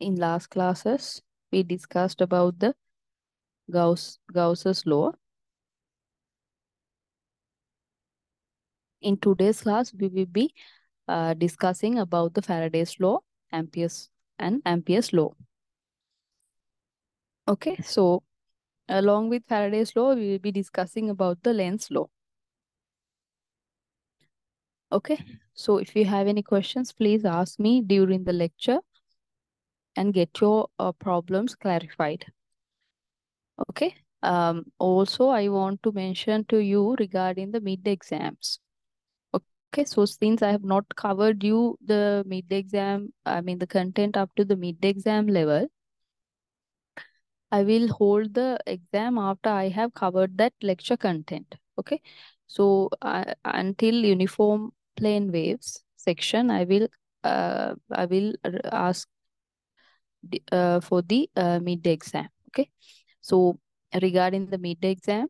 in last classes, we discussed about the Gauss, Gauss's law. In today's class, we will be uh, discussing about the Faraday's law, Ampere's and Ampere's law. Okay, so along with Faraday's law, we will be discussing about the Lenz law. Okay, so if you have any questions, please ask me during the lecture and get your uh, problems clarified. Okay. Um, also, I want to mention to you regarding the mid exams. Okay, so since I have not covered you the mid exam, I mean the content up to the mid exam level, I will hold the exam after I have covered that lecture content. Okay, so uh, until uniform plane waves section, I will uh, I will ask uh, for the uh, mid exam. Okay, so regarding the mid exam,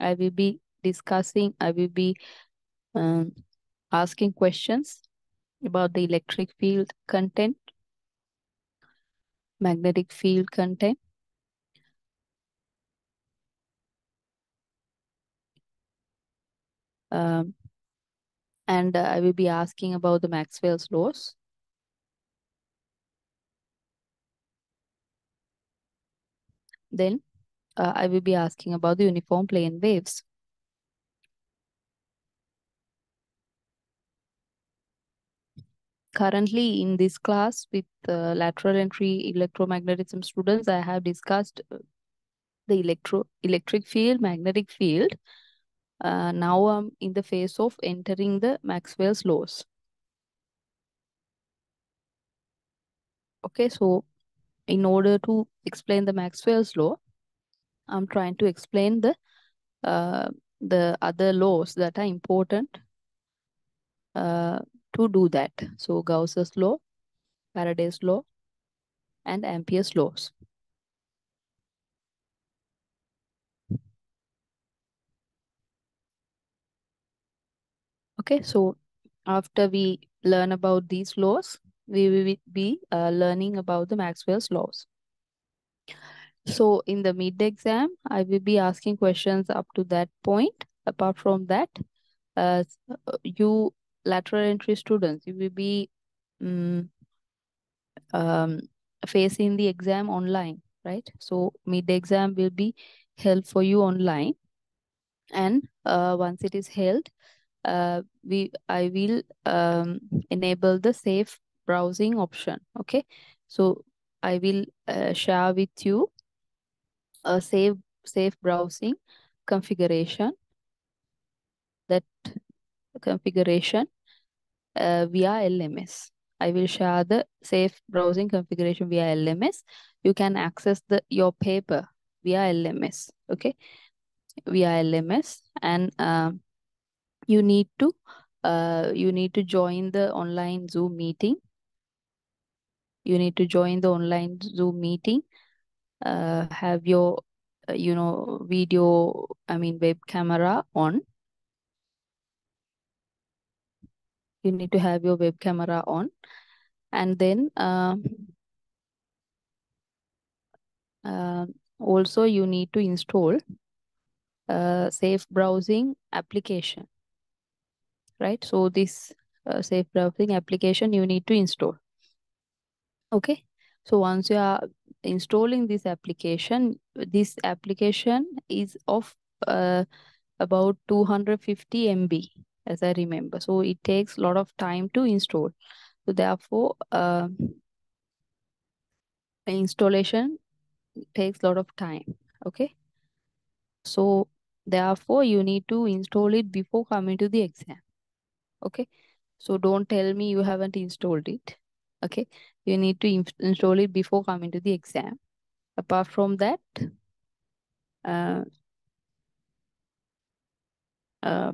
I will be discussing. I will be um, asking questions about the electric field content, magnetic field content, um, and uh, I will be asking about the Maxwell's laws. Then uh, I will be asking about the uniform plane waves. Currently in this class with uh, lateral entry electromagnetism students, I have discussed uh, the electro electric field, magnetic field. Uh, now I'm in the phase of entering the Maxwell's laws. Okay, so in order to explain the Maxwell's law, I'm trying to explain the uh, the other laws that are important uh, to do that. So Gauss's law, Faraday's law, and Ampere's laws. Okay, so after we learn about these laws, we will be uh, learning about the Maxwell's laws. So in the mid-exam, I will be asking questions up to that point. Apart from that, uh, you lateral entry students, you will be um, um, facing the exam online, right? So mid-exam will be held for you online. And uh, once it is held, uh, we I will um, enable the safe browsing option. Okay, so I will uh, share with you a safe safe browsing configuration. That configuration uh, via LMS. I will share the safe browsing configuration via LMS. You can access the your paper via LMS. Okay, via LMS and. Um, you need to uh, you need to join the online zoom meeting you need to join the online zoom meeting uh, have your uh, you know video i mean web camera on you need to have your web camera on and then uh, uh, also you need to install a safe browsing application right? So this uh, safe browsing application you need to install. Okay. So once you are installing this application, this application is of uh, about 250 MB as I remember. So it takes a lot of time to install. So therefore, uh, installation takes a lot of time. Okay. So therefore, you need to install it before coming to the exam. Okay. So don't tell me you haven't installed it. Okay. You need to install it before coming to the exam. Apart from that, uh, uh,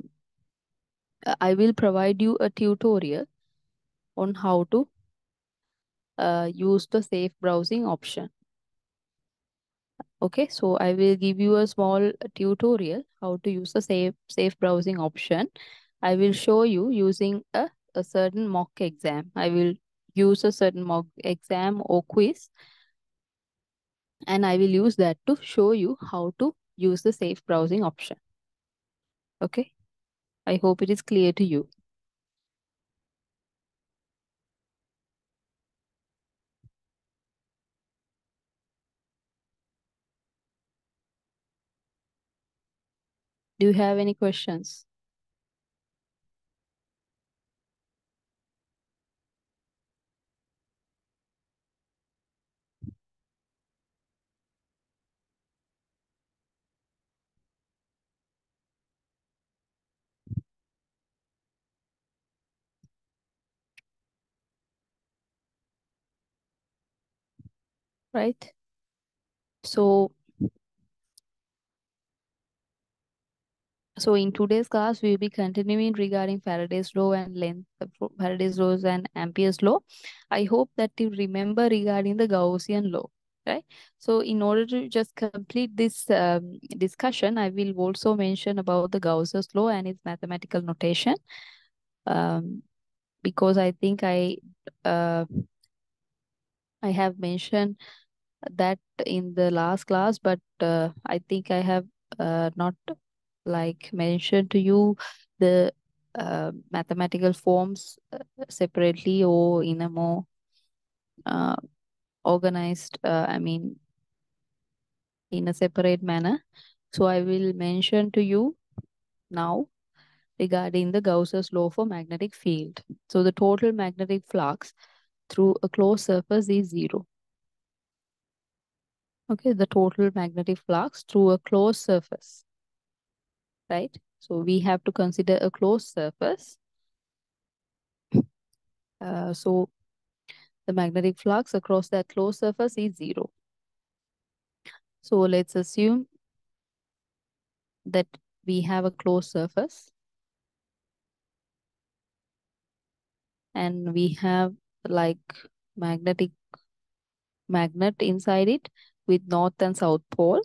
I will provide you a tutorial on how to uh, use the safe browsing option. Okay, so I will give you a small tutorial how to use the safe, safe browsing option. I will show you using a, a certain mock exam. I will use a certain mock exam or quiz. And I will use that to show you how to use the safe browsing option. Okay. I hope it is clear to you. Do you have any questions? Right. So So in today's class, we will be continuing regarding Faraday's law and Lenz, Faraday's laws and Ampere's law. I hope that you remember regarding the Gaussian law, right? So in order to just complete this um, discussion, I will also mention about the Gauss's law and its mathematical notation. Um, because I think I uh, I have mentioned that in the last class, but uh, I think I have uh, not like mentioned to you the uh, mathematical forms uh, separately or in a more uh, organized, uh, I mean, in a separate manner. So I will mention to you now regarding the Gauss's law for magnetic field. So the total magnetic flux through a closed surface is zero. Okay, the total magnetic flux through a closed surface right? So we have to consider a closed surface. Uh, so the magnetic flux across that closed surface is zero. So let's assume that we have a closed surface and we have like magnetic magnet inside it with north and south pole.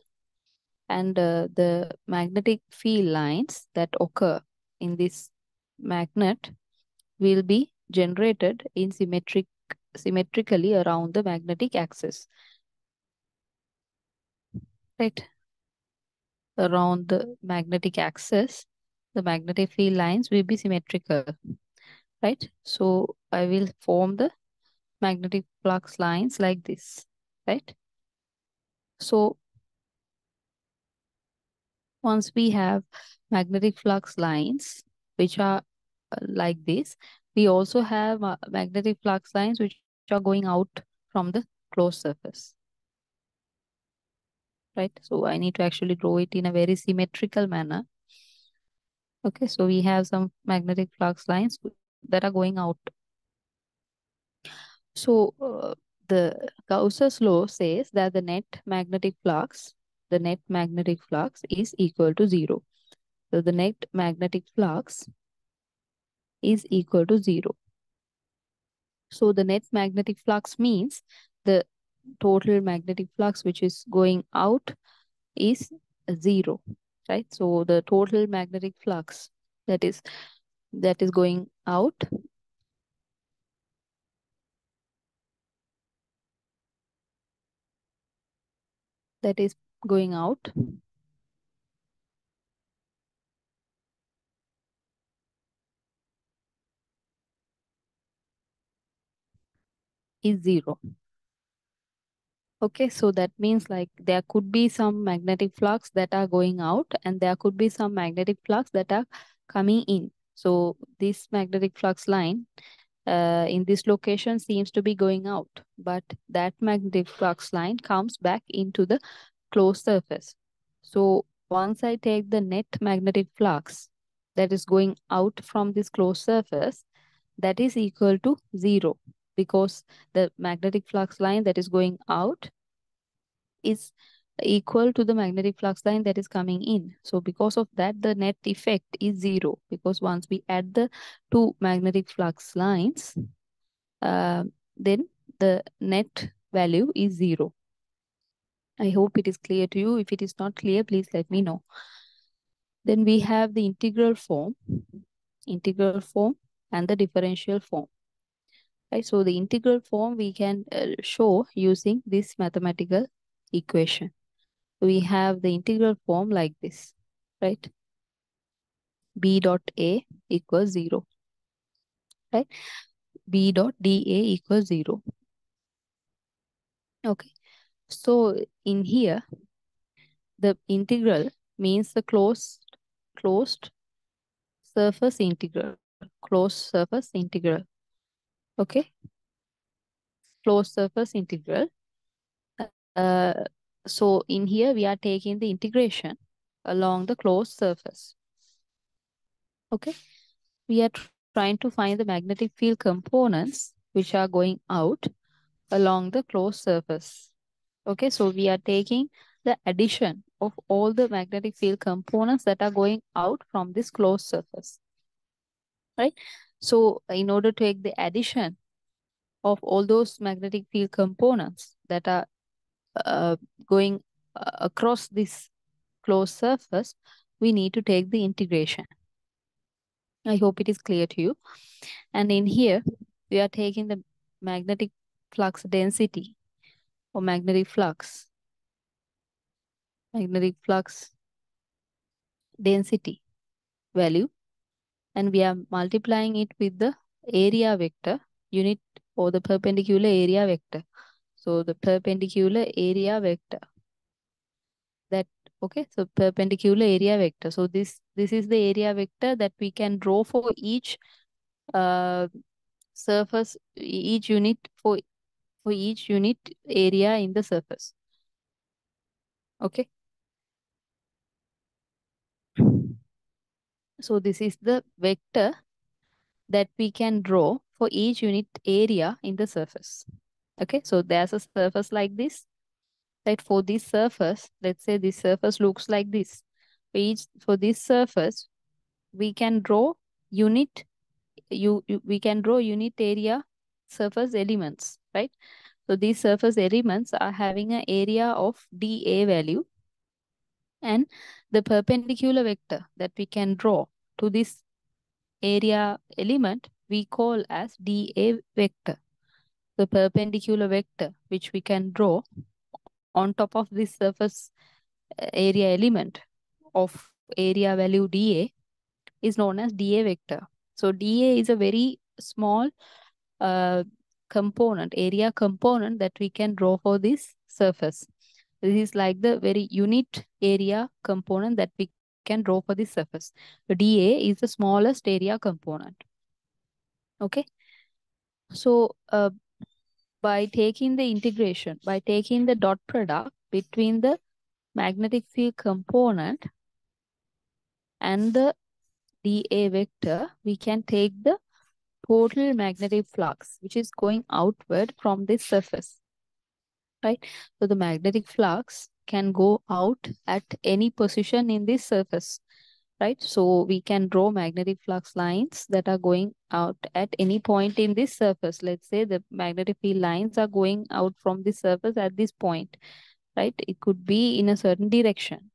And uh, the magnetic field lines that occur in this magnet will be generated in symmetric symmetrically around the magnetic axis. Right. Around the magnetic axis the magnetic field lines will be symmetrical. Right? So i will form the magnetic flux lines like this right so once we have magnetic flux lines, which are uh, like this, we also have uh, magnetic flux lines which are going out from the closed surface. Right, so I need to actually draw it in a very symmetrical manner. Okay, so we have some magnetic flux lines that are going out. So uh, the Gauss's law says that the net magnetic flux the net magnetic flux is equal to zero. So the net magnetic flux is equal to zero. So the net magnetic flux means the total magnetic flux which is going out is zero, right? So the total magnetic flux that is that is going out that is going out is zero. Okay, so that means like there could be some magnetic flux that are going out and there could be some magnetic flux that are coming in. So this magnetic flux line uh, in this location seems to be going out, but that magnetic flux line comes back into the closed surface. So once I take the net magnetic flux that is going out from this closed surface, that is equal to zero because the magnetic flux line that is going out is equal to the magnetic flux line that is coming in. So because of that, the net effect is zero because once we add the two magnetic flux lines, uh, then the net value is zero. I hope it is clear to you. If it is not clear, please let me know. Then we have the integral form, integral form and the differential form. right? So the integral form we can uh, show using this mathematical equation. We have the integral form like this, right? B dot A equals 0, right? B dot dA equals 0. Okay. So in here, the integral means the closed closed surface integral closed surface integral okay closed surface integral uh, so in here we are taking the integration along the closed surface okay we are trying to find the magnetic field components which are going out along the closed surface okay so we are taking the addition of all the magnetic field components that are going out from this closed surface. Right? So in order to take the addition of all those magnetic field components that are uh, going uh, across this closed surface, we need to take the integration. I hope it is clear to you. And in here, we are taking the magnetic flux density or magnetic flux magnetic flux density value and we are multiplying it with the area vector unit or the perpendicular area vector. So the perpendicular area vector. That okay so perpendicular area vector. So this this is the area vector that we can draw for each uh surface each unit for for each unit area in the surface. Okay? So this is the vector that we can draw for each unit area in the surface. Okay, so there's a surface like this. Right, for this surface, let's say this surface looks like this. For each for this surface, we can draw unit you, you we can draw unit area surface elements, right? So these surface elements are having an area of dA value and the perpendicular vector that we can draw to this area element we call as dA vector. The perpendicular vector which we can draw on top of this surface uh, area element of area value dA is known as dA vector. So dA is a very small uh, component, area component that we can draw for this surface. This is like the very unit area component that we can draw for this surface. DA is the smallest area component. Okay. So uh, by taking the integration, by taking the dot product between the magnetic field component and the dA vector, we can take the total magnetic flux, which is going outward from this surface, right? So the magnetic flux can go out at any position in this surface, right? So we can draw magnetic flux lines that are going out at any point in this surface. Let's say the magnetic field lines are going out from this surface at this point, right? It could be in a certain direction,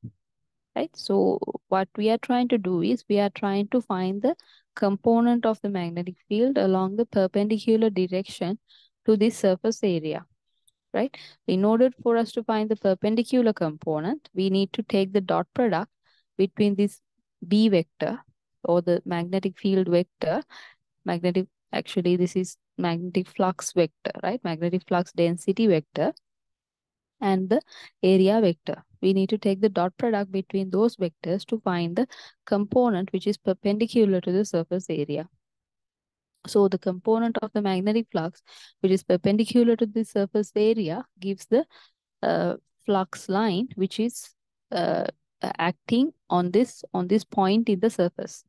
right? So what we are trying to do is we are trying to find the component of the magnetic field along the perpendicular direction to this surface area right? In order for us to find the perpendicular component, we need to take the dot product between this B vector or the magnetic field vector, magnetic, actually this is magnetic flux vector, right? Magnetic flux density vector and the area vector. We need to take the dot product between those vectors to find the component which is perpendicular to the surface area. So the component of the magnetic flux, which is perpendicular to the surface area, gives the uh, flux line, which is uh, acting on this on this point in the surface,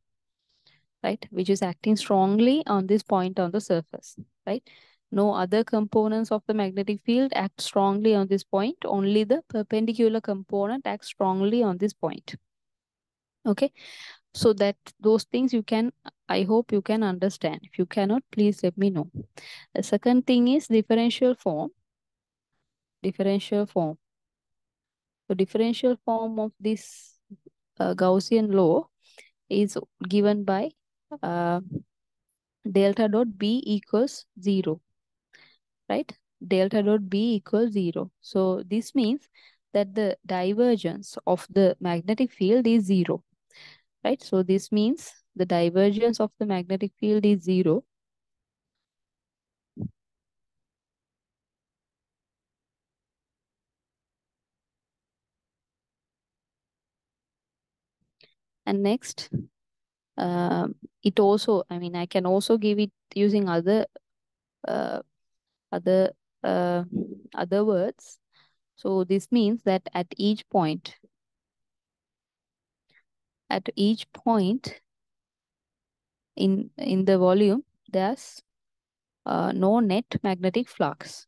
right? Which is acting strongly on this point on the surface, right? No other components of the magnetic field act strongly on this point. Only the perpendicular component acts strongly on this point. Okay, so that those things you can i hope you can understand if you cannot please let me know the second thing is differential form differential form the differential form of this uh, gaussian law is given by uh, delta dot B equals 0, right? Delta dot B equals 0. So this means that the divergence of the magnetic field is 0, right? So this means the divergence of the magnetic field is 0. And next, um, it also, I mean, I can also give it using other uh, other uh, other words. So this means that at each point, at each point in in the volume, there's uh, no net magnetic flux.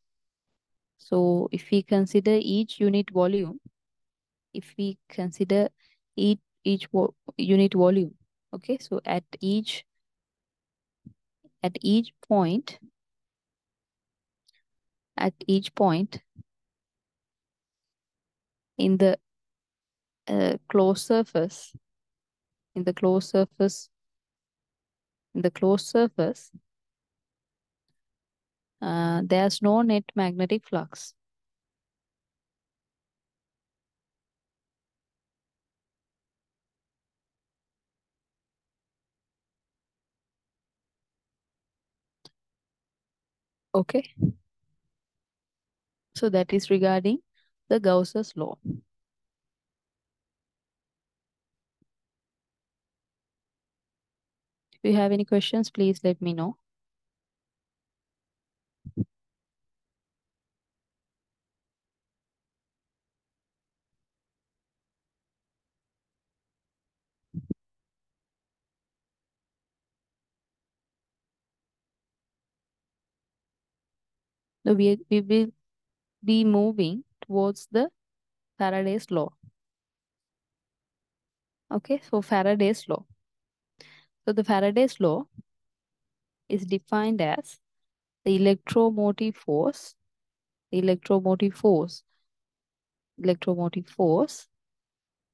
So if we consider each unit volume, if we consider each each unit volume, okay, so at each at each point, at each point in the uh, closed surface, in the closed surface, in the closed surface, uh, there's no net magnetic flux. Okay. So that is regarding the Gauss's law. If you have any questions, please let me know. So we, we will be moving towards the Faraday's law. Okay, so Faraday's law. So the Faraday's law is defined as the electromotive force, the electromotive force, electromotive force,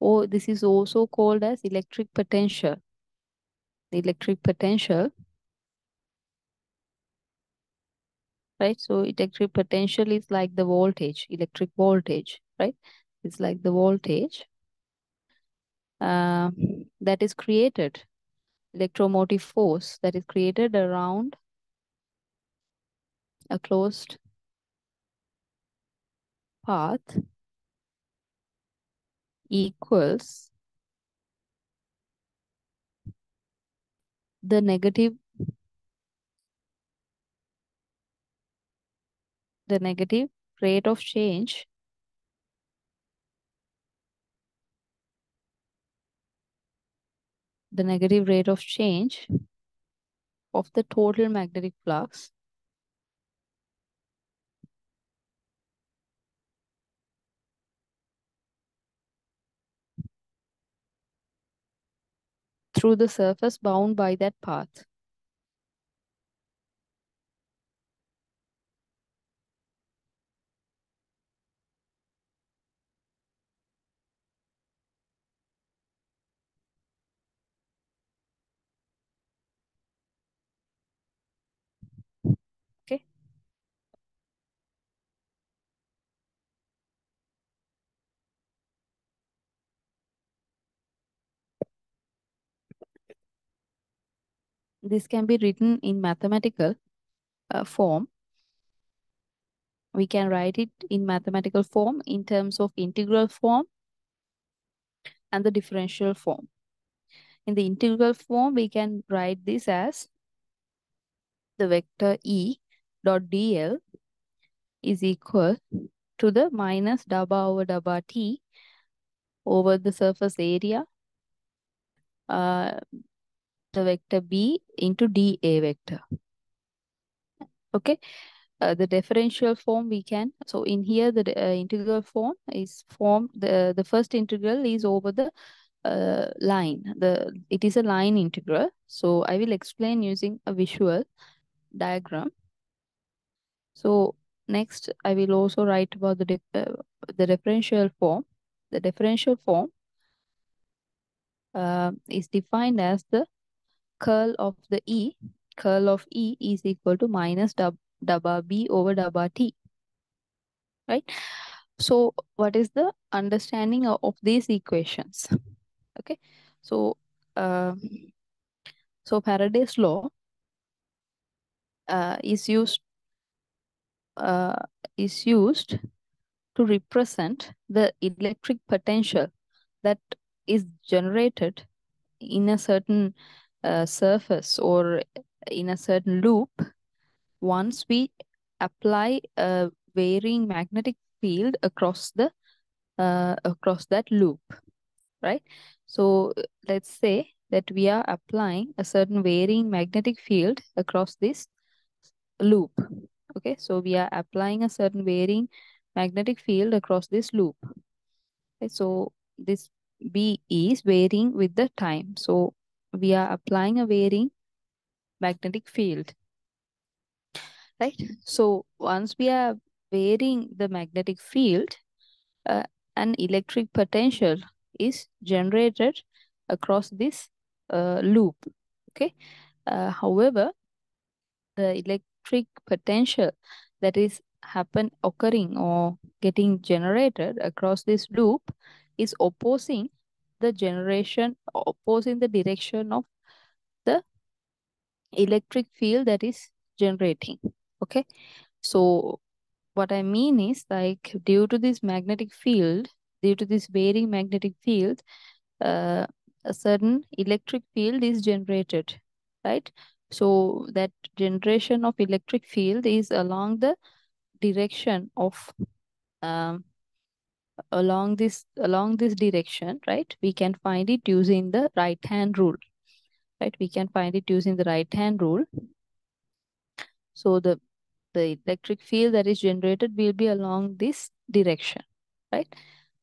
or this is also called as electric potential. The electric potential, right? So electric potential is like the voltage, electric voltage, right? It's like the voltage uh, that is created, electromotive force that is created around a closed path equals the negative the negative rate of change the negative rate of change of the total magnetic flux through the surface bound by that path. This can be written in mathematical uh, form. We can write it in mathematical form in terms of integral form and the differential form. In the integral form, we can write this as the vector E dot dl is equal to the minus dabba over dabba t over the surface area, uh, the vector b into dA vector. Okay, uh, the differential form we can, so in here the uh, integral form is formed, the, the first integral is over the uh, line, the it is a line integral. So I will explain using a visual diagram. So next I will also write about the, uh, the differential form. The differential form uh, is defined as the curl of the E, curl of E is equal to minus dabba B over dabba T. Right? So what is the understanding of, of these equations? Okay. So, uh, so Faraday's law uh, is used uh, is used to represent the electric potential that is generated in a certain uh, surface or in a certain loop once we apply a varying magnetic field across the uh, across that loop right? So let's say that we are applying a certain varying magnetic field across this loop okay? So we are applying a certain varying magnetic field across this loop okay? So this b is varying with the time. So we are applying a varying magnetic field right? So once we are varying the magnetic field uh, an electric potential is generated across this uh, loop okay? Uh, however the electric potential that is happen occurring or getting generated across this loop is opposing the generation opposing the direction of the electric field that is generating okay? So what i mean is like due to this magnetic field due to this varying magnetic field uh, a certain electric field is generated right? So that generation of electric field is along the direction of um, along this along this direction right we can find it using the right hand rule right? We can find it using the right hand rule. So the the electric field that is generated will be along this direction right?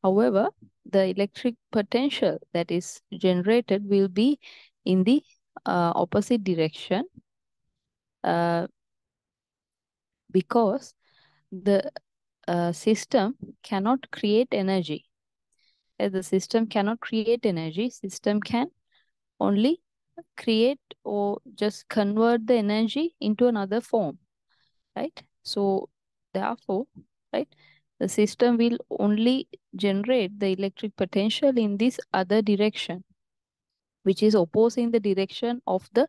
However the electric potential that is generated will be in the uh, opposite direction uh, because the uh, system cannot create energy. As the system cannot create energy, system can only create or just convert the energy into another form, right? So therefore, right, the system will only generate the electric potential in this other direction, which is opposing the direction of the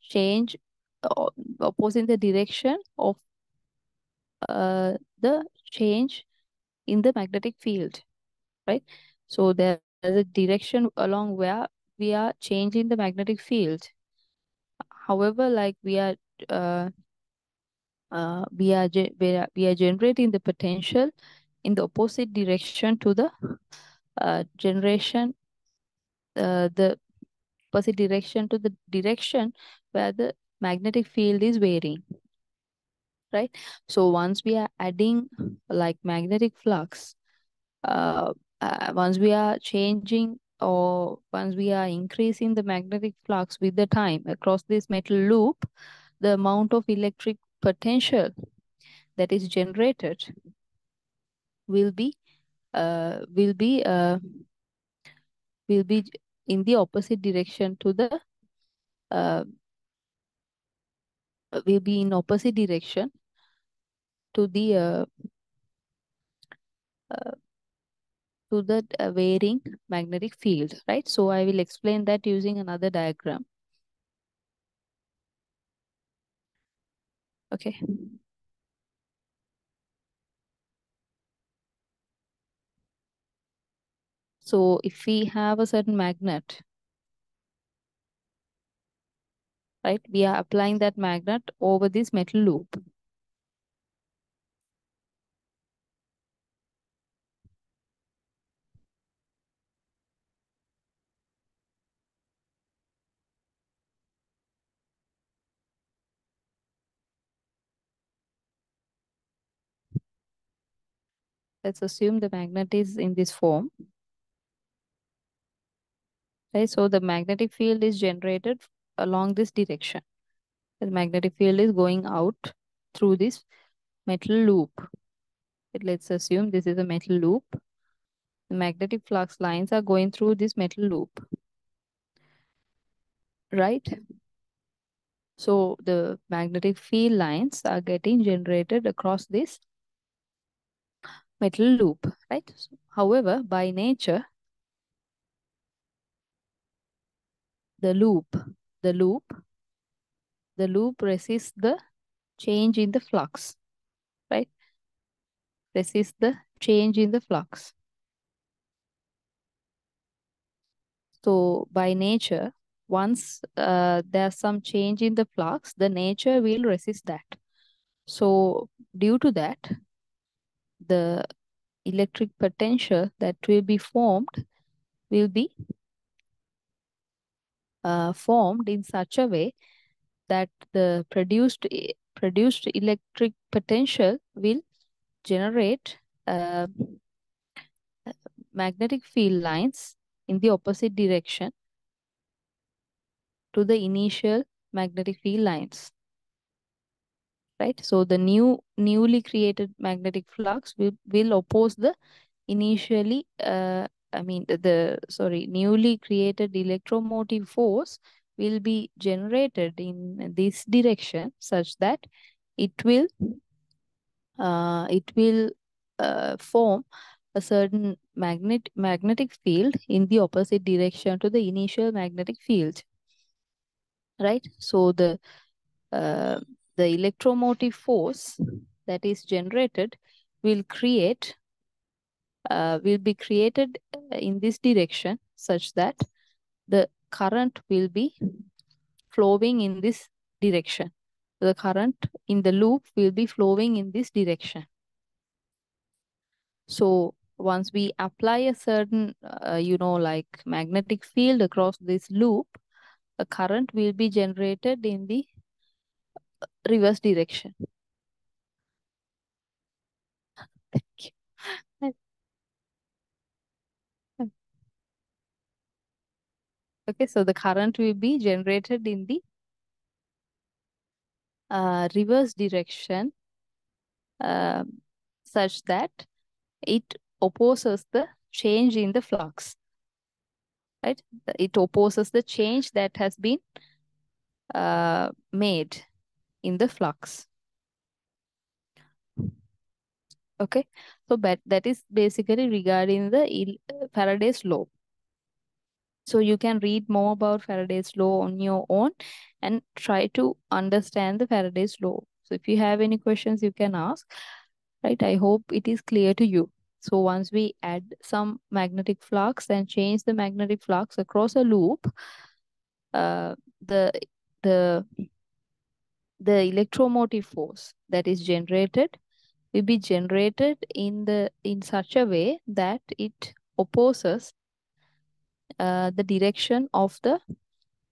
change, uh, opposing the direction of uh, the change in the magnetic field, right? So there's a direction along where we are changing the magnetic field. However, like we are, uh, uh, we are we are we are generating the potential in the opposite direction to the uh, generation, uh, the opposite direction to the direction where the magnetic field is varying right? So once we are adding like magnetic flux uh, uh, once we are changing or once we are increasing the magnetic flux with the time across this metal loop the amount of electric potential that is generated will be uh, will be uh, will be in the opposite direction to the uh, will be in opposite direction to the uh, uh, to the uh, varying magnetic field, right? So I will explain that using another diagram. Okay. So if we have a certain magnet, right, we are applying that magnet over this metal loop. Let's assume the magnet is in this form. Right, so the magnetic field is generated along this direction. The magnetic field is going out through this metal loop. Let's assume this is a metal loop. The magnetic flux lines are going through this metal loop. Right? So the magnetic field lines are getting generated across this metal loop, right? So, however, by nature, the loop, the loop, the loop resists the change in the flux, right? Resists the change in the flux. So by nature, once uh, there's some change in the flux, the nature will resist that. So due to that, the electric potential that will be formed will be uh, formed in such a way that the produced produced electric potential will generate uh, magnetic field lines in the opposite direction to the initial magnetic field lines right? So the new newly created magnetic flux will, will oppose the initially uh, i mean the, the sorry newly created electromotive force will be generated in this direction such that it will uh, it will uh, form a certain magnet magnetic field in the opposite direction to the initial magnetic field right? So the uh, the electromotive force that is generated will create uh, will be created in this direction such that the current will be flowing in this direction. The current in the loop will be flowing in this direction. So once we apply a certain uh, you know like magnetic field across this loop a current will be generated in the reverse direction okay so the current will be generated in the uh, reverse direction uh, such that it opposes the change in the flux right? It opposes the change that has been uh, made in the flux. Okay so that that is basically regarding the faraday's law so you can read more about faraday's law on your own and try to understand the faraday's law. So if you have any questions you can ask. Right i hope it is clear to you. So once we add some magnetic flux and change the magnetic flux across a loop uh, the the the electromotive force that is generated will be generated in the in such a way that it opposes uh, the direction of the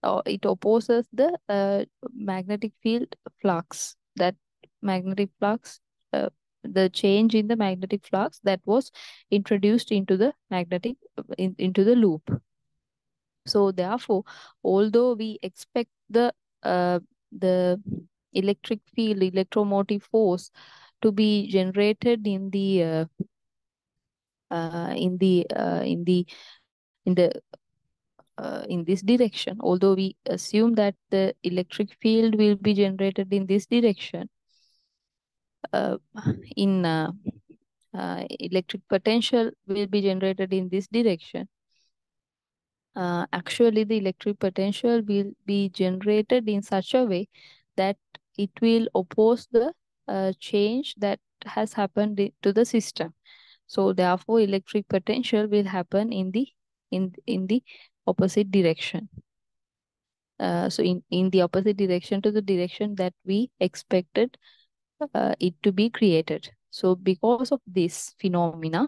or it opposes the uh, magnetic field flux. That magnetic flux uh, the change in the magnetic flux that was introduced into the magnetic in, into the loop. So therefore although we expect the uh, the electric field electromotive force to be generated in the uh, uh, in the uh, in the in the uh, in this direction. Although we assume that the electric field will be generated in this direction uh, in uh, uh, electric potential will be generated in this direction uh, actually the electric potential will be generated in such a way that it will oppose the uh, change that has happened to the system. So therefore electric potential will happen in the in in the opposite direction uh, so in in the opposite direction to the direction that we expected uh, it to be created so because of this phenomena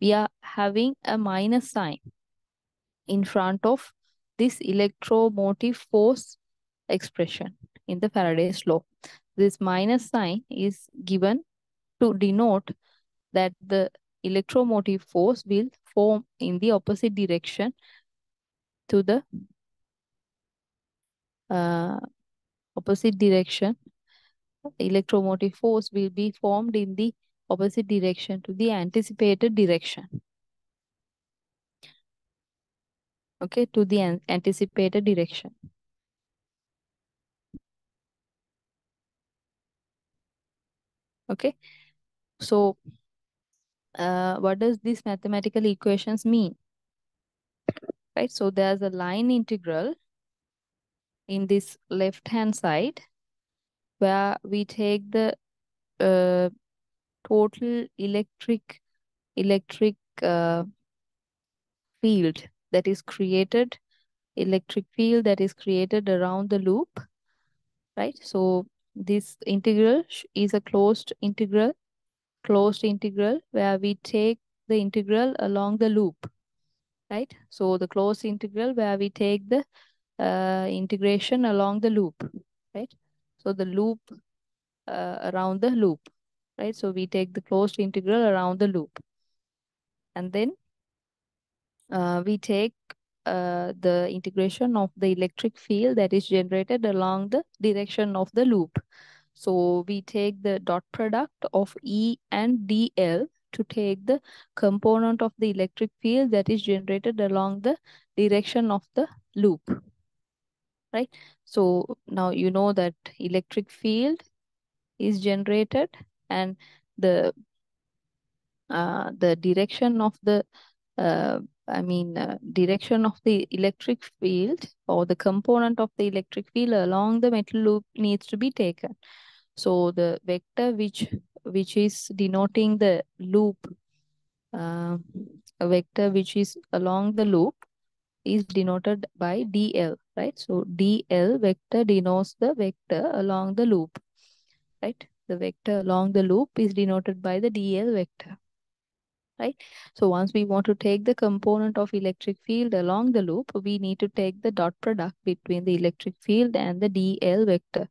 we are having a minus sign in front of this electromotive force expression in the Faraday's law. This minus sign is given to denote that the electromotive force will form in the opposite direction to the uh, opposite direction. Electromotive force will be formed in the opposite direction to the anticipated direction. Okay, to the an anticipated direction. Okay, so uh, what does these mathematical equations mean? Right. So there's a line integral in this left hand side where we take the uh, total electric electric uh, field that is created electric field that is created around the loop right so this integral is a closed integral closed integral where we take the integral along the loop right? So the closed integral where we take the uh, integration along the loop right? So the loop uh, around the loop right? So we take the closed integral around the loop. And then uh, we take uh, the integration of the electric field that is generated along the direction of the loop. So we take the dot product of E and dl to take the component of the electric field that is generated along the direction of the loop. Right? So now you know that electric field is generated and the uh, the direction of the uh, I mean, uh, direction of the electric field or the component of the electric field along the metal loop needs to be taken. So the vector which which is denoting the loop, uh, a vector which is along the loop is denoted by dl, right? So dl vector denotes the vector along the loop, right? The vector along the loop is denoted by the dl vector right? So once we want to take the component of electric field along the loop, we need to take the dot product between the electric field and the dl vector.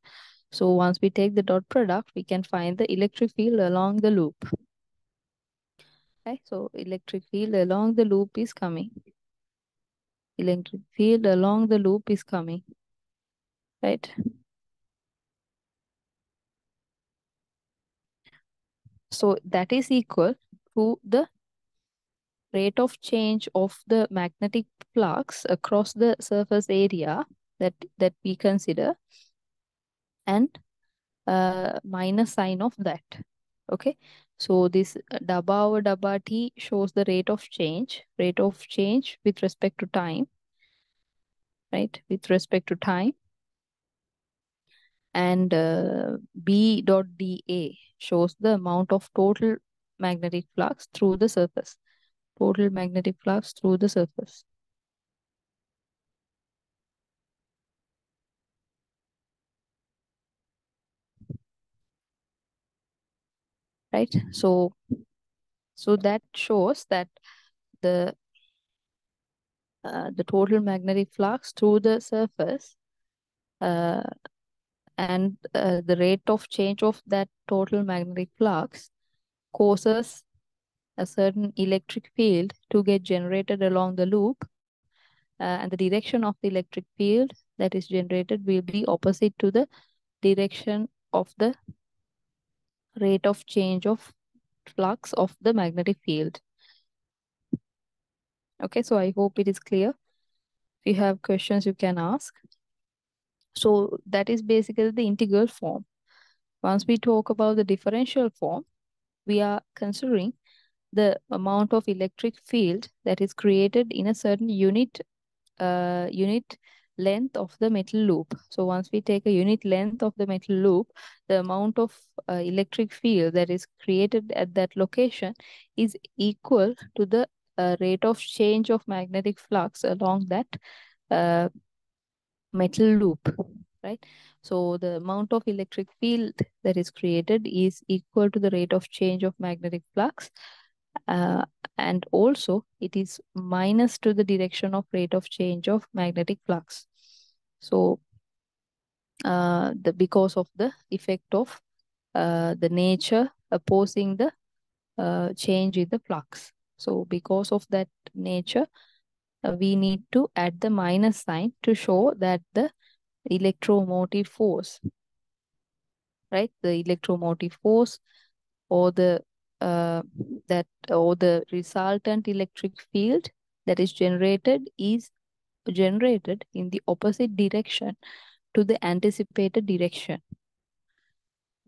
So once we take the dot product, we can find the electric field along the loop. Okay, so electric field along the loop is coming. Electric field along the loop is coming. Right? So that is equal to the rate of change of the magnetic flux across the surface area that, that we consider and uh, minus sign of that. Okay, so this dabba over dabba t shows the rate of change, rate of change with respect to time, right? With respect to time. And uh, B dot dA shows the amount of total magnetic flux through the surface total magnetic flux through the surface. Right? So, so that shows that the uh, the total magnetic flux through the surface uh, and uh, the rate of change of that total magnetic flux causes a certain electric field to get generated along the loop uh, and the direction of the electric field that is generated will be opposite to the direction of the rate of change of flux of the magnetic field. Okay, so I hope it is clear. If you have questions, you can ask. So that is basically the integral form. Once we talk about the differential form, we are considering the amount of electric field that is created in a certain unit uh, unit length of the metal loop. So once we take a unit length of the metal loop, the amount of uh, electric field that is created at that location is equal to the uh, rate of change of magnetic flux along that uh, metal loop, right? So the amount of electric field that is created is equal to the rate of change of magnetic flux uh, and also it is minus to the direction of rate of change of magnetic flux. So uh, the because of the effect of uh, the nature opposing the uh, change in the flux. So because of that nature, uh, we need to add the minus sign to show that the electromotive force, right? The electromotive force or the uh, that or the resultant electric field that is generated is generated in the opposite direction to the anticipated direction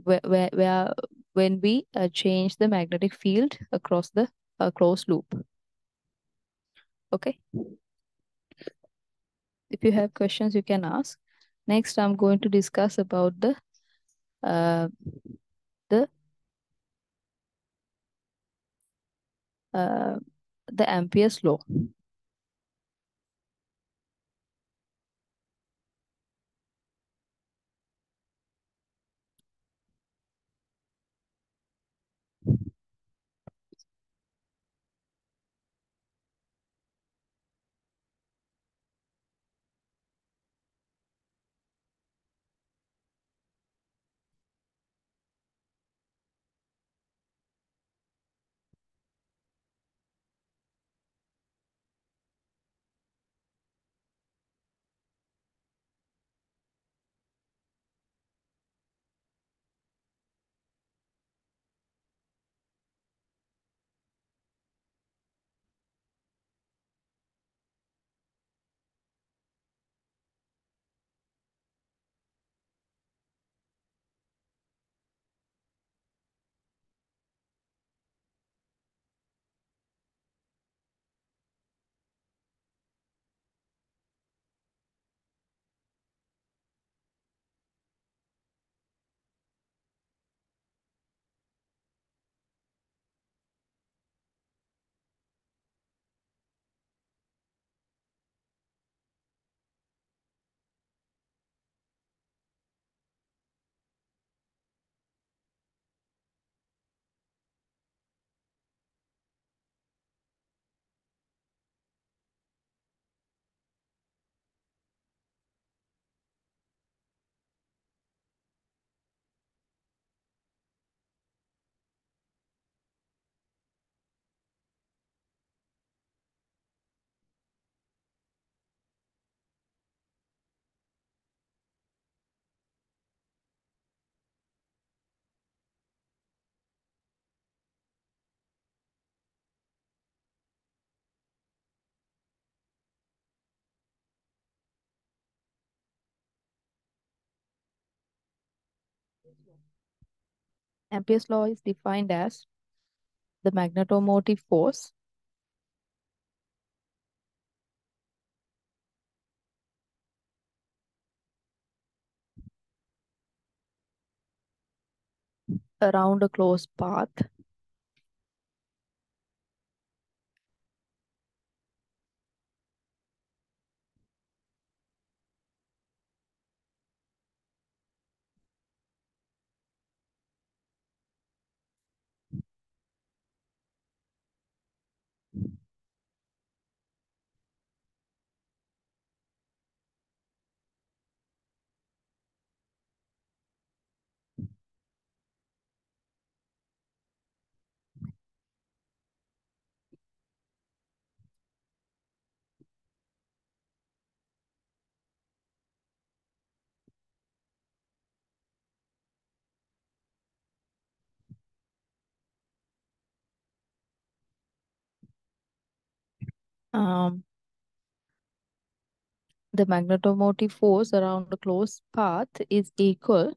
where, where, where, when we uh, change the magnetic field across the uh, closed loop. Okay. If you have questions, you can ask. Next, I'm going to discuss about the uh, the the Ampere's law. Ampere's law is defined as the magnetomotive force around a closed path um, the magnetomotive force around a closed path is equal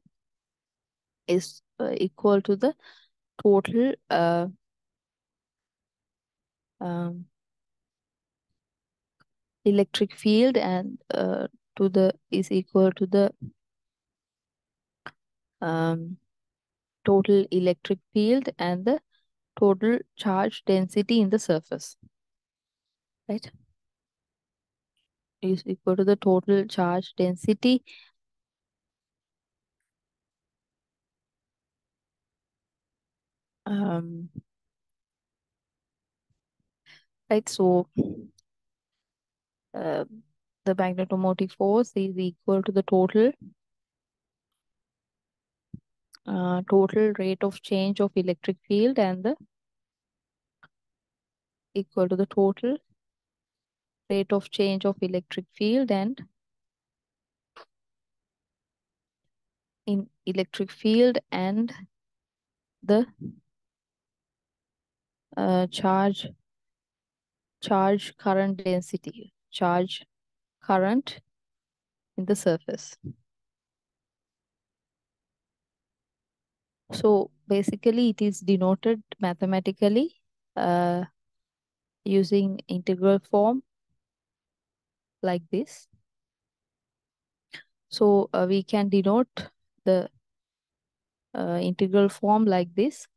is uh, equal to the total uh, um, electric field and uh, to the is equal to the um, total electric field and the total charge density in the surface right. Is equal to the total charge density? Um, right so uh, the magnetomotive force is equal to the total uh, total rate of change of electric field and the equal to the total rate of change of electric field and in electric field and the uh, charge charge current density charge current in the surface. So basically it is denoted mathematically uh, using integral form like this. So uh, we can denote the uh, integral form like this.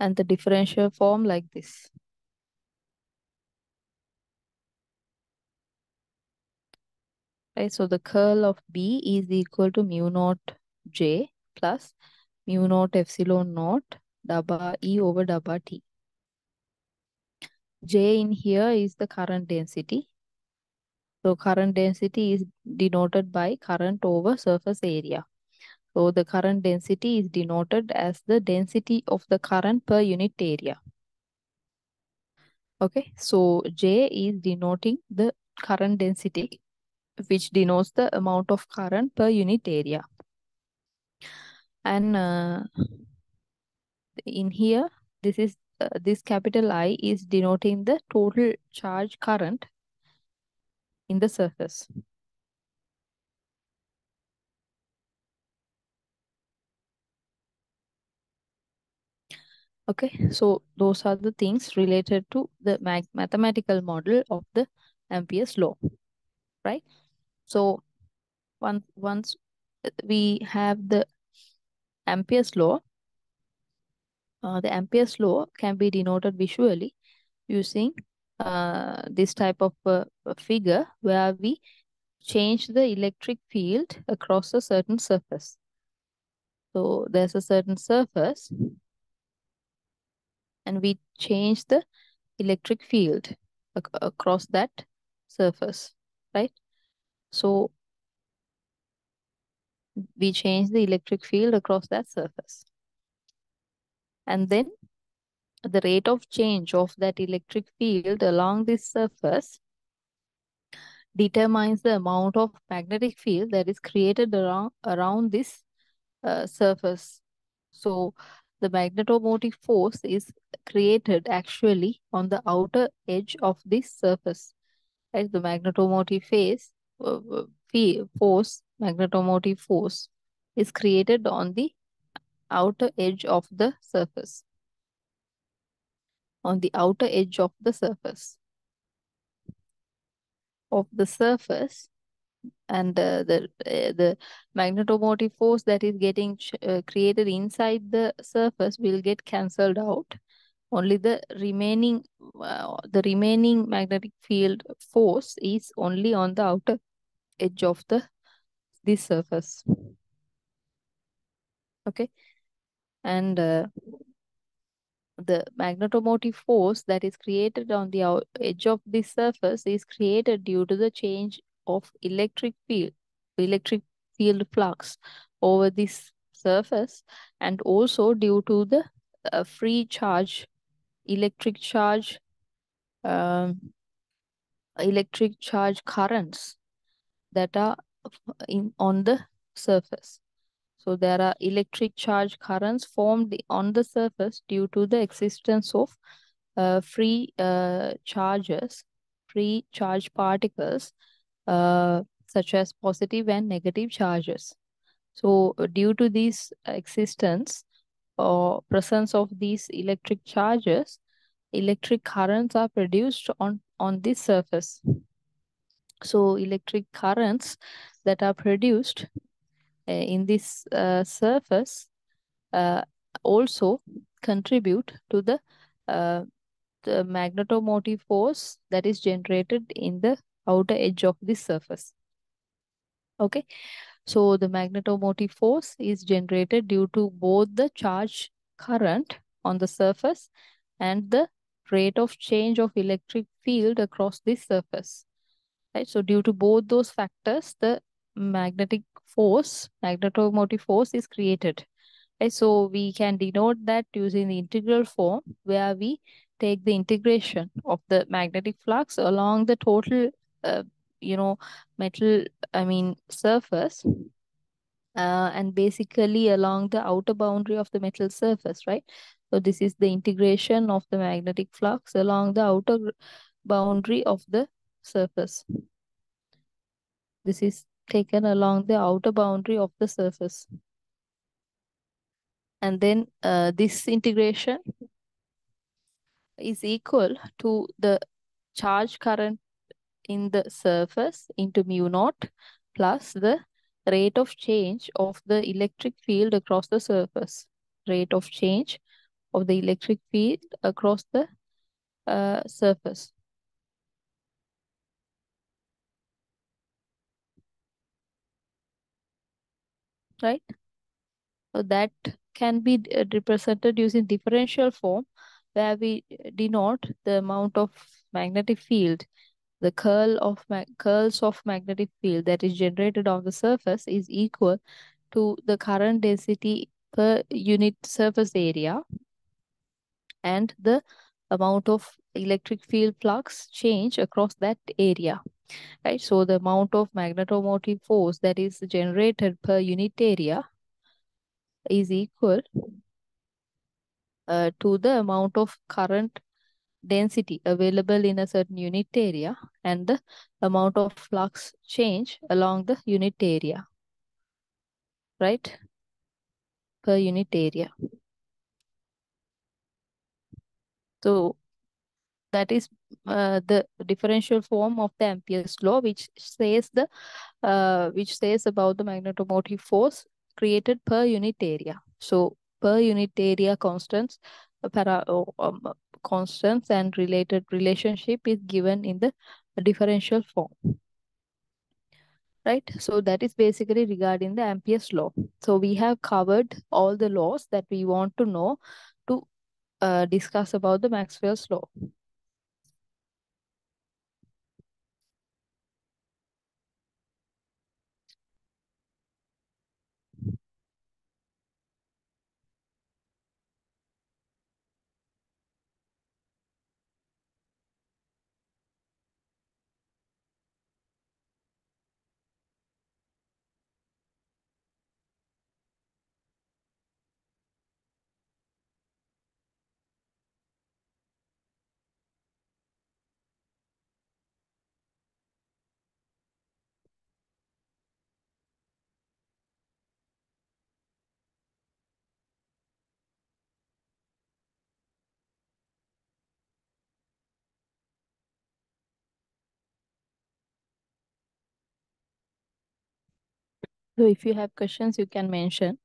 And the differential form like this. Right, so the curl of B is equal to mu naught J plus mu naught epsilon naught dabba E over dabba T. J in here is the current density. So current density is denoted by current over surface area. So the current density is denoted as the density of the current per unit area. Okay, so J is denoting the current density, which denotes the amount of current per unit area. And uh, in here, this is uh, this capital I is denoting the total charge current in the surface. Okay, so those are the things related to the mathematical model of the Ampere's law, right? So once once we have the Ampere's law, uh, the Ampere's law can be denoted visually using uh, this type of uh, figure where we change the electric field across a certain surface. So there's a certain surface and we change the electric field ac across that surface, right? So we change the electric field across that surface. And then the rate of change of that electric field along this surface determines the amount of magnetic field that is created around, around this uh, surface. So the magnetomotive force is created actually on the outer edge of this surface. Right? The magnetomotive phase, force, magnetomotive force is created on the outer edge of the surface. On the outer edge of the surface. Of the surface, and uh, the uh, the magnetomotive force that is getting uh, created inside the surface will get cancelled out only the remaining uh, the remaining magnetic field force is only on the outer edge of the this surface. Okay? And uh, the magnetomotive force that is created on the edge of this surface is created due to the change of electric field, electric field flux over this surface and also due to the uh, free charge, electric charge, um, electric charge currents that are in on the surface. So there are electric charge currents formed on the surface due to the existence of uh, free uh, charges, free charge particles uh, such as positive and negative charges. So due to this existence or presence of these electric charges, electric currents are produced on, on this surface. So electric currents that are produced uh, in this uh, surface uh, also contribute to the, uh, the magnetomotive force that is generated in the outer edge of the surface. Okay, so the magnetomotive force is generated due to both the charge current on the surface and the rate of change of electric field across this surface. Right, so due to both those factors, the magnetic force, magnetomotive force is created. Right, so we can denote that using the integral form where we take the integration of the magnetic flux along the total uh, you know, metal, I mean, surface uh, and basically along the outer boundary of the metal surface, right? So this is the integration of the magnetic flux along the outer boundary of the surface. This is taken along the outer boundary of the surface. And then uh, this integration is equal to the charge current in the surface into mu naught plus the rate of change of the electric field across the surface. Rate of change of the electric field across the uh, surface. Right? So that can be uh, represented using differential form where we denote the amount of magnetic field the curl of curls of magnetic field that is generated on the surface is equal to the current density per unit surface area and the amount of electric field flux change across that area right? So the amount of magnetomotive force that is generated per unit area is equal uh, to the amount of current density available in a certain unit area and the amount of flux change along the unit area. Right? Per unit area. So that is uh, the differential form of the Ampere's law which says the uh, which says about the magnetomotive force created per unit area. So per unit area constants uh, para um, constants and related relationship is given in the differential form. Right? So that is basically regarding the ampere's law. So we have covered all the laws that we want to know to uh, discuss about the maxwell's law So if you have questions, you can mention.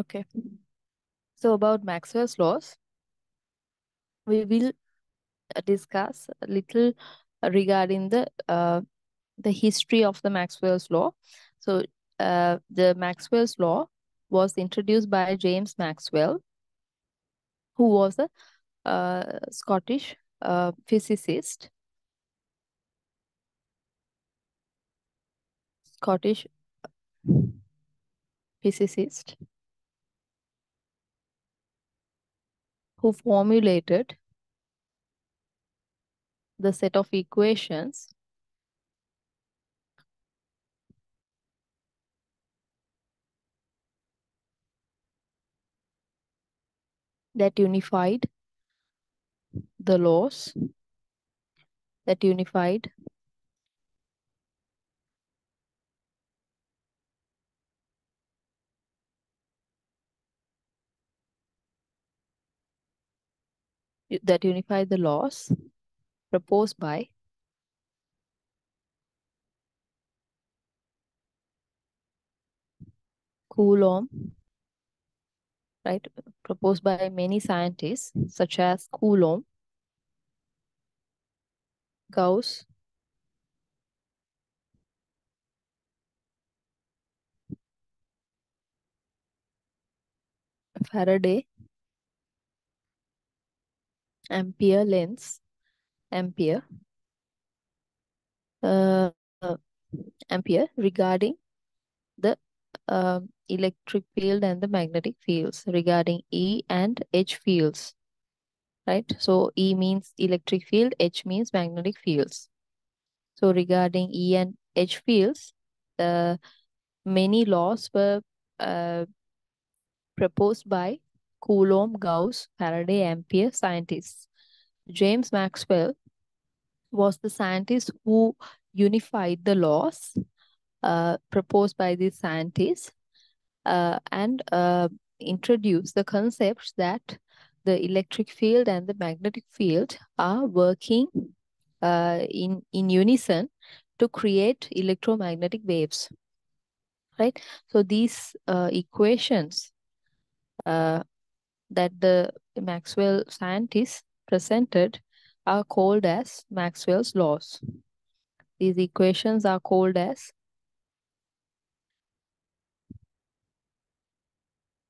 Okay. So about Maxwell's laws, we will uh, discuss a little regarding the uh, the history of the Maxwell's law. So uh, the Maxwell's law was introduced by James Maxwell, who was a uh, Scottish uh, physicist. Scottish physicist who formulated the set of equations that unified the laws that unified that unified the laws proposed by Coulomb, right? Proposed by many scientists such as Coulomb, Gauss, Faraday, Ampere, Lenz, Ampere, uh, Ampere regarding the uh, electric field and the magnetic fields regarding E and H fields, right? So E means electric field, H means magnetic fields. So regarding E and H fields, uh, many laws were uh, proposed by Coulomb, Gauss, Faraday, Ampere scientists. James Maxwell was the scientist who unified the laws uh, proposed by these scientists uh, and uh, introduced the concepts that the electric field and the magnetic field are working uh, in, in unison to create electromagnetic waves. Right? So these uh, equations uh, that the Maxwell scientists presented are called as Maxwell's laws. These equations are called as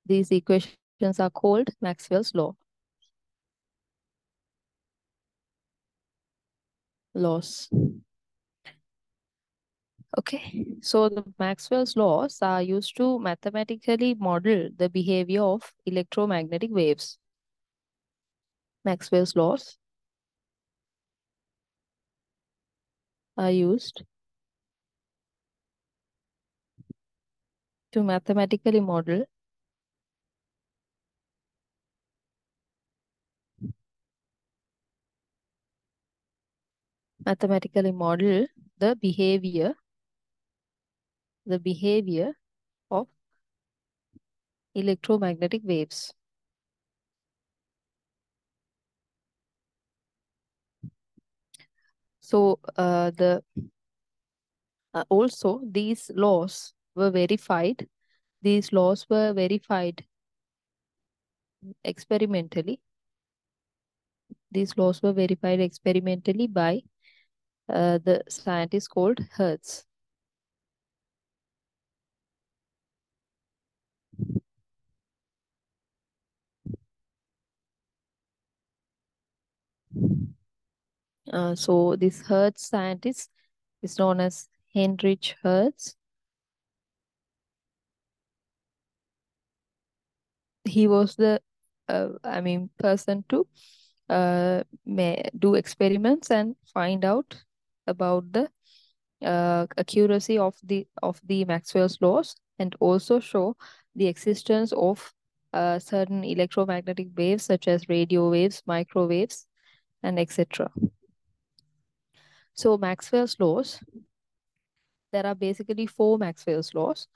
these equations are called Maxwell's law. Laws. Okay, so the Maxwell's laws are used to mathematically model the behavior of electromagnetic waves. Maxwell's laws are used to mathematically model mathematically model the behavior the behavior of electromagnetic waves. So uh, the uh, also these laws were verified. These laws were verified experimentally. These laws were verified experimentally by uh, the scientist called Hertz. Uh, so this Hertz scientist is known as Heinrich Hertz. He was the, uh, I mean, person to uh, may do experiments and find out about the uh, accuracy of the of the Maxwell's laws and also show the existence of uh, certain electromagnetic waves such as radio waves, microwaves, and etc. So Maxwell's laws, there are basically four Maxwell's laws.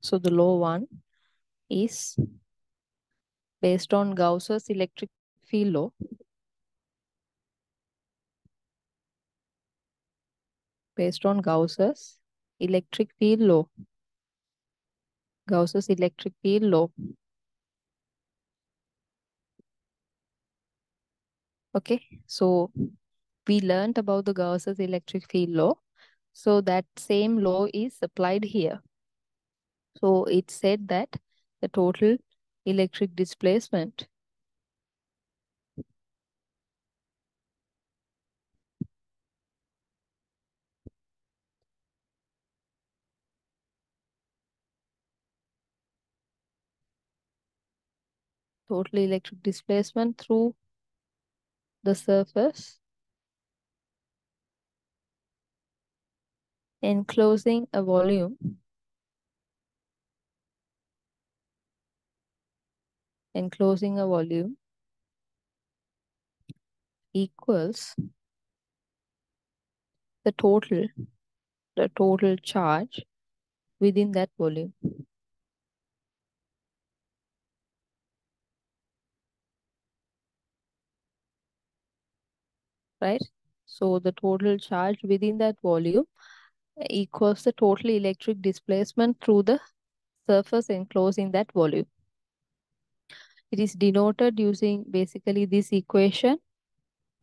So the law one is based on Gauss's electric field law. Based on Gauss's electric field law. Gauss's electric field law. Okay, so we learned about the Gauss's electric field law. So that same law is applied here. So it said that the total electric displacement total electric displacement through the surface. Enclosing a volume. Enclosing a volume equals the total the total charge within that volume right? So the total charge within that volume equals the total electric displacement through the surface enclosing that volume. It is denoted using basically this equation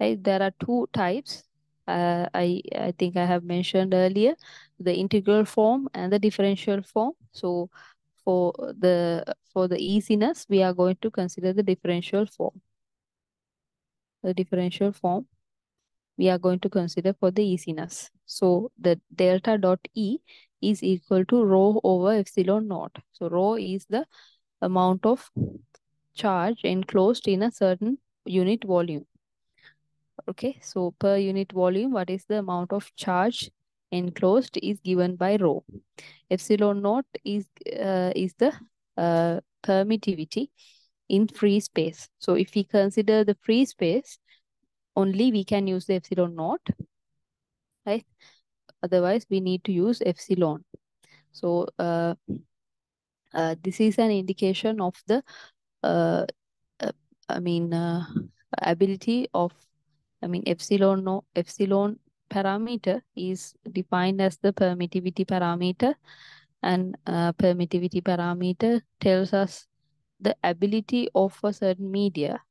right? There are two types. Uh, I, I think I have mentioned earlier, the integral form and the differential form. So for the for the easiness, we are going to consider the differential form. The differential form we are going to consider for the easiness. So the delta dot E is equal to rho over epsilon naught. So rho is the amount of charge enclosed in a certain unit volume. Okay, so per unit volume, what is the amount of charge enclosed is given by rho. Epsilon naught is, uh, is the uh, permittivity in free space. So if we consider the free space, only we can use the epsilon naught, right? Otherwise, we need to use epsilon. So uh, uh, this is an indication of the, uh, uh, I mean, uh, ability of I mean, epsilon no epsilon parameter is defined as the permittivity parameter and uh, permittivity parameter tells us the ability of a certain media,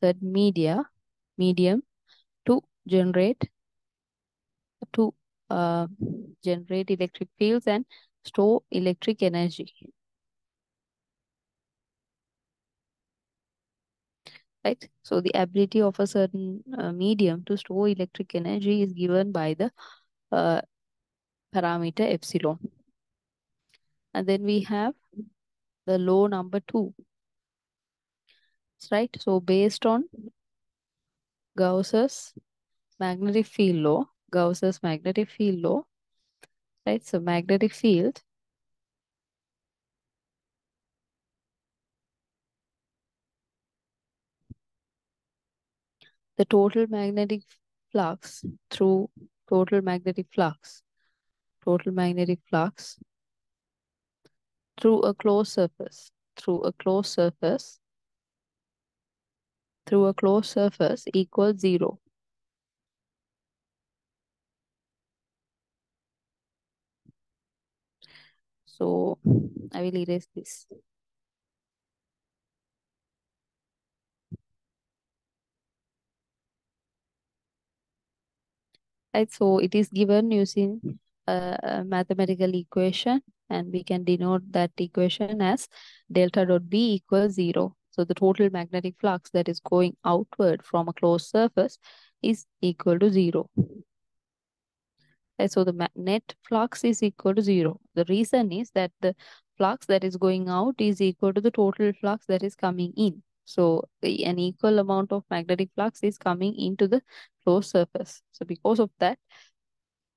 certain media, medium to generate to uh, generate electric fields and store electric energy. right? So the ability of a certain uh, medium to store electric energy is given by the uh, parameter epsilon. And then we have the law number two, right? So based on Gauss's magnetic field law, Gauss's magnetic field law, right? So magnetic field the total magnetic flux through total magnetic flux, total magnetic flux through a closed surface, through a closed surface, through a closed surface equals zero. So I will erase this. Right, so it is given using a, mathematical equation and we can denote that equation as delta dot B equals zero. So the total magnetic flux that is going outward from a closed surface is equal to zero. Right, so the net flux is equal to zero. The reason is that the flux that is going out is equal to the total flux that is coming in. So an equal amount of magnetic flux is coming into the closed surface. So because of that,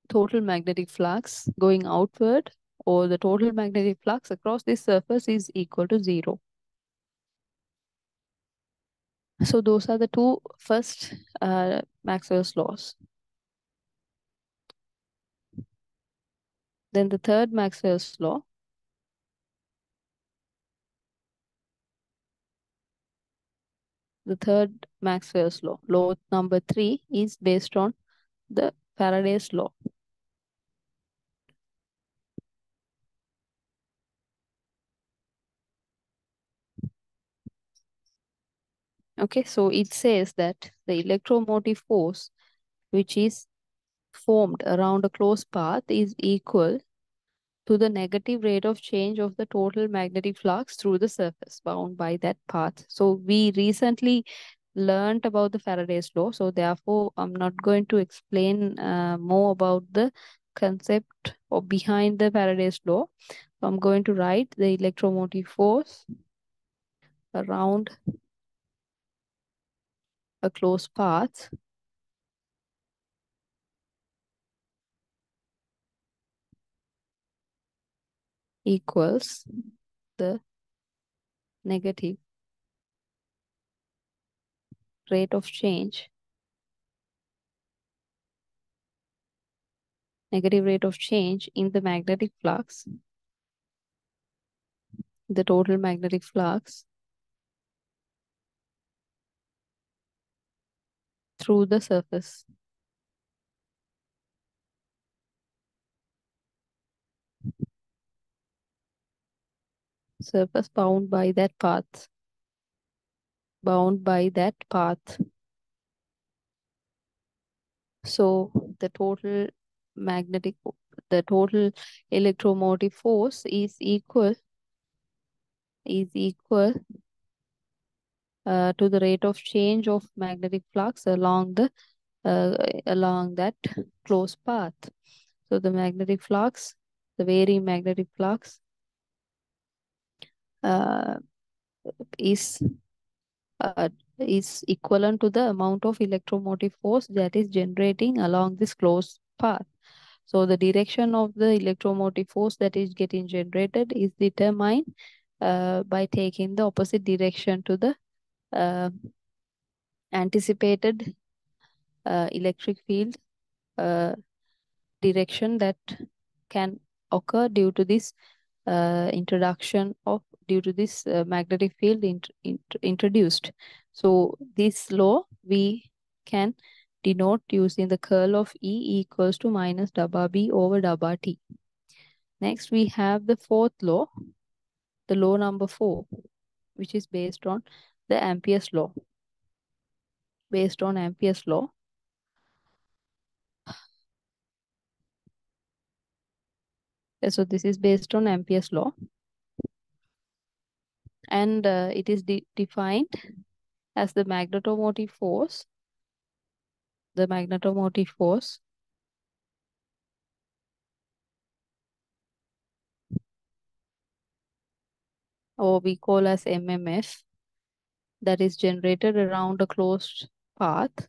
total magnetic flux going outward or the total magnetic flux across this surface is equal to zero. So those are the two first uh, Maxwell's laws. Then the third Maxwell's law the third Maxwell's law. Law number three is based on the Faraday's law. Okay, so it says that the electromotive force which is formed around a closed path is equal to the negative rate of change of the total magnetic flux through the surface bound by that path. So we recently learned about the Faraday's law. So therefore, I'm not going to explain uh, more about the concept or behind the Faraday's law. So I'm going to write the electromotive force around a closed path. Equals the negative rate of change. Negative rate of change in the magnetic flux. The total magnetic flux through the surface. Surface bound by that path. Bound by that path. So the total magnetic the total electromotive force is equal is equal uh, to the rate of change of magnetic flux along the uh, along that closed path so the magnetic flux the varying magnetic flux uh, is uh, is equivalent to the amount of electromotive force that is generating along this closed path. So the direction of the electromotive force that is getting generated is determined uh, by taking the opposite direction to the uh, anticipated uh, electric field uh, direction that can occur due to this uh, introduction of due to this uh, magnetic field int int introduced. So this law we can denote using the curl of E equals to minus W B over W T. Next, we have the fourth law, the law number four, which is based on the Ampere's law. Based on Ampere's law, so this is based on Ampere's law. And uh, it is de defined as the magnetomotive force the magnetomotive force or we call as MMF that is generated around a closed path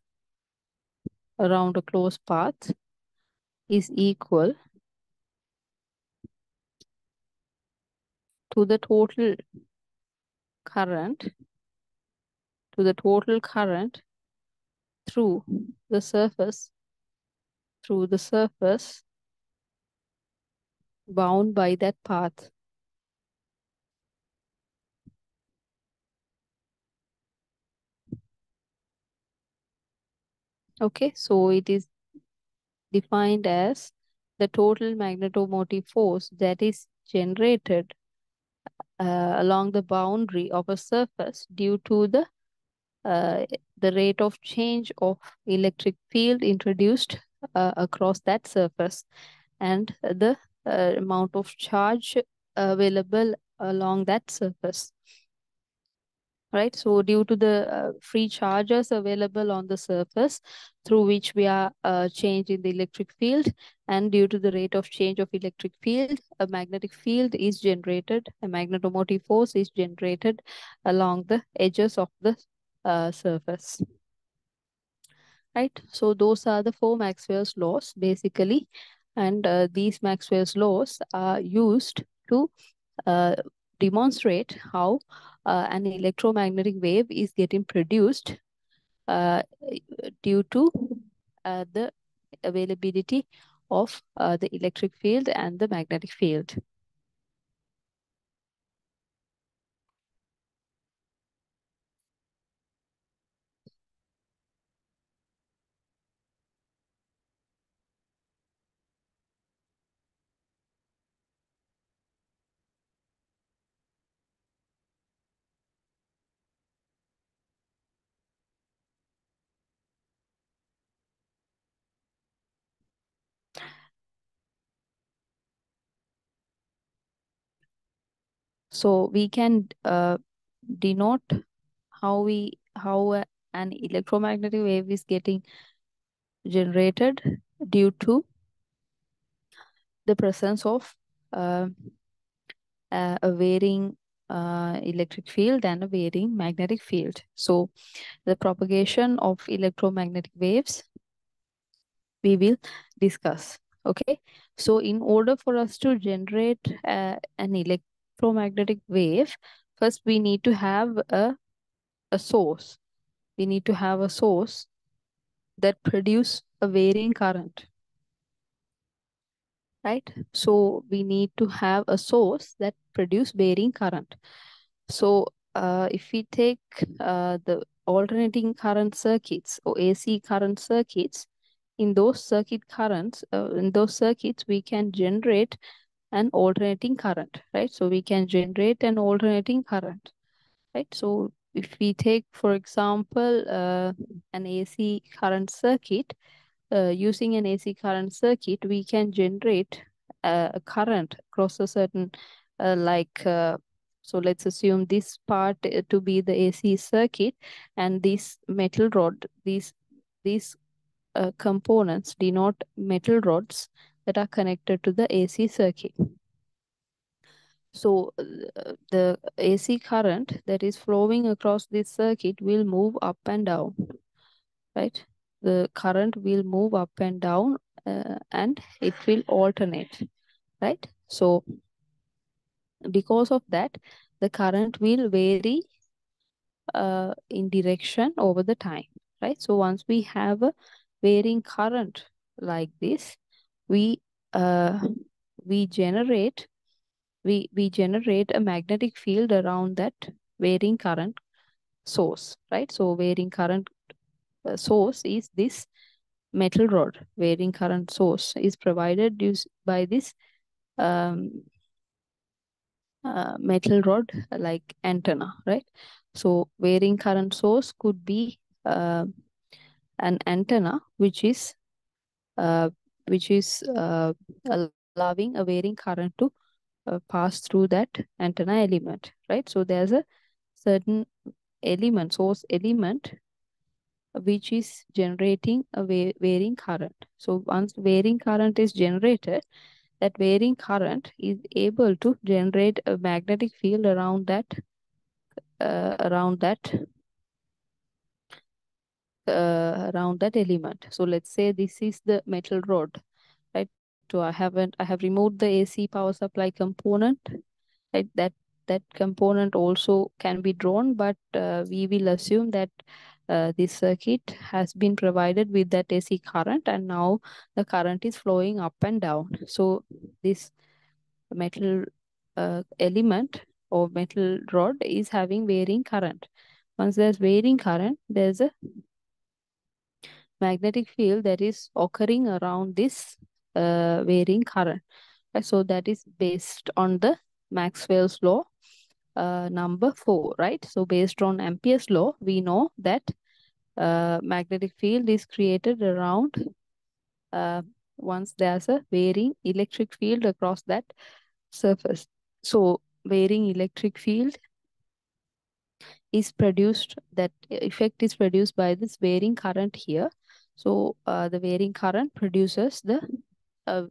around a closed path is equal to the total current to the total current through the surface through the surface bound by that path. Okay, so it is defined as the total magnetomotive force that is generated uh, along the boundary of a surface due to the uh, the rate of change of electric field introduced uh, across that surface and the uh, amount of charge available along that surface right? So due to the uh, free charges available on the surface through which we are uh, changing the electric field and due to the rate of change of electric field a magnetic field is generated a magnetomotive force is generated along the edges of the uh, surface. Right? So those are the four maxwell's laws basically. And uh, these maxwell's laws are used to uh, demonstrate how uh, an electromagnetic wave is getting produced uh, due to uh, the availability of uh, the electric field and the magnetic field. So we can uh, denote how we how an electromagnetic wave is getting generated due to the presence of uh, a varying uh, electric field and a varying magnetic field. So the propagation of electromagnetic waves we will discuss. Okay. So in order for us to generate uh, an electromagnetic wave, first we need to have a, a source. We need to have a source that produce a varying current right? So we need to have a source that produce varying current. So uh, if we take uh, the alternating current circuits or AC current circuits, in those circuit currents, uh, in those circuits, we can generate an alternating current, right? So we can generate an alternating current, right? So if we take, for example, uh, an AC current circuit, uh, using an AC current circuit, we can generate uh, a current across a certain, uh, like, uh, so let's assume this part uh, to be the AC circuit and this metal rod, these, these components denote metal rods that are connected to the AC circuit. So uh, the AC current that is flowing across this circuit will move up and down, right? the current will move up and down uh, and it will alternate, right? So because of that, the current will vary uh, in direction over the time, right? So once we have a varying current like this, we uh, we generate we we generate a magnetic field around that varying current source, right? So varying current uh, source is this metal rod varying current source is provided by this um, uh, metal rod like antenna right so varying current source could be uh, an antenna which is uh, which is uh, allowing a varying current to uh, pass through that antenna element right so there's a certain element source element which is generating a varying current. So once varying current is generated, that varying current is able to generate a magnetic field around that uh, around that uh, around that element. So let's say this is the metal rod, right? So I haven't I have removed the AC power supply component, right? That that component also can be drawn, but uh, we will assume that uh, this circuit has been provided with that AC current and now the current is flowing up and down. So this metal uh, element or metal rod is having varying current. Once there's varying current, there's a magnetic field that is occurring around this uh, varying current. So that is based on the Maxwell's law uh, number four, right? So based on Ampere's law, we know that uh, magnetic field is created around uh, once there's a varying electric field across that surface. So varying electric field is produced, that effect is produced by this varying current here. So uh, the varying current produces the, uh,